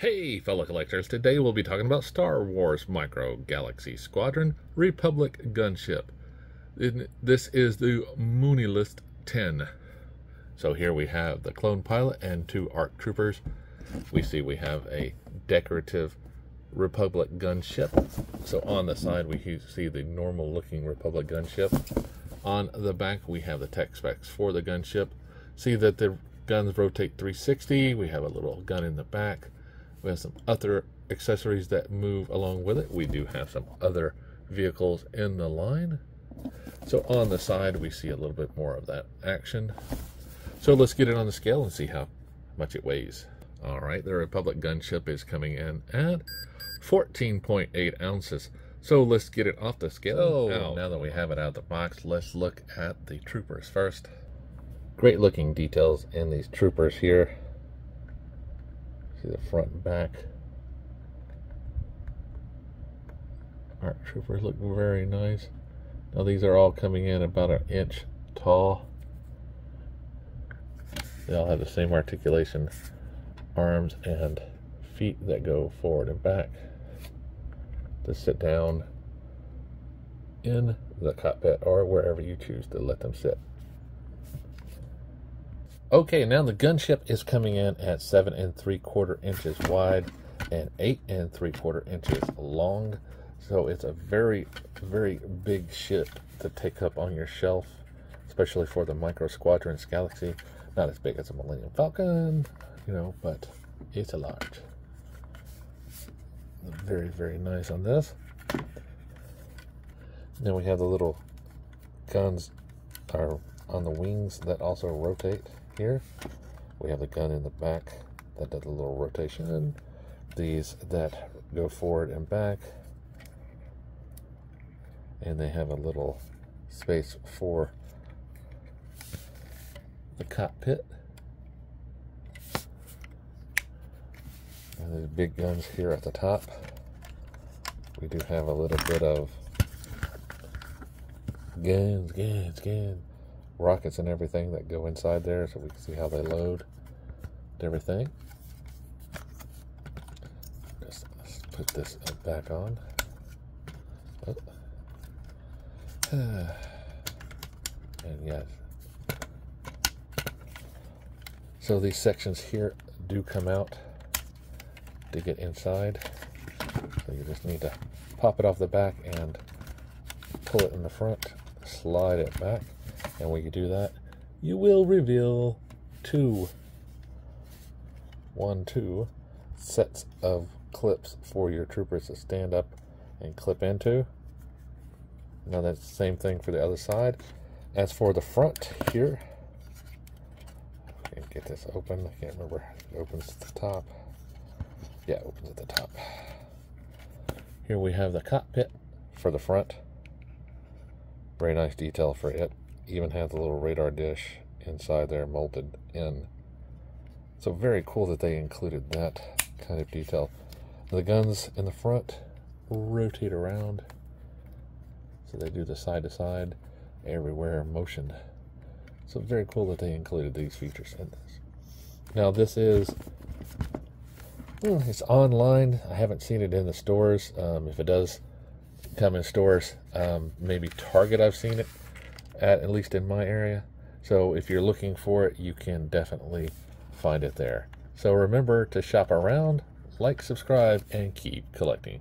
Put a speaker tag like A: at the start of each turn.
A: Hey, fellow collectors, today we'll be talking about Star Wars Micro Galaxy Squadron Republic Gunship. This is the Muunilinst 10. So here we have the clone pilot and two ARC troopers. We see we have a decorative Republic gunship. So on the side we see the normal looking Republic gunship. On the back we have the tech specs for the gunship. See that the guns rotate 360. We have a little gun in the back we have some other accessories that move along with it. We do have some other vehicles in the line. So on the side, we see a little bit more of that action. So let's get it on the scale and see how much it weighs. All right, the Republic gunship is coming in at 14.8 ounces. So let's get it off the scale. Oh, now that we have it out of the box, let's look at the troopers first. Great looking details in these troopers here. See the front and back. ARC troopers look very nice. Now these are all coming in about an inch tall. They all have the same articulation, arms and feet that go forward and back to sit down in the cockpit or wherever you choose to let them sit. Okay, now the gunship is coming in at seven and three quarter inches wide and eight and three quarter inches long. So it's a very, very big ship to take up on your shelf, especially for the Micro Squadrons Galaxy. Not as big as a Millennium Falcon, you know, but it's a large. Very, very nice on this. Then we have the little guns are on the wings that also rotate here. We have the gun in the back that does a little rotation. These that go forward and back. And they have a little space for the cockpit. And the big guns here at the top. We do have a little bit of guns, guns, guns rockets and everything that go inside there so we can see how they load everything. Just put this back on. Oh. and yes. So these sections here do come out to get inside. So you just need to pop it off the back and pull it in the front, slide it back. And when you do that, you will reveal two, one, two sets of clips for your troopers to stand up and clip into. Now that's the same thing for the other side. As for the front here, get this open. I can't remember. It opens at the top. Yeah, it opens at the top. Here we have the cockpit for the front. Very nice detail for it even have the little radar dish inside there molded in. So very cool that they included that kind of detail. The guns in the front rotate around. So they do the side to side, everywhere motion. So very cool that they included these features in this. Now this is, well, it's online. I haven't seen it in the stores. Um, if it does come in stores, um, maybe Target I've seen it at, at least in my area. So if you're looking for it, you can definitely find it there. So remember to shop around, like, subscribe, and keep collecting.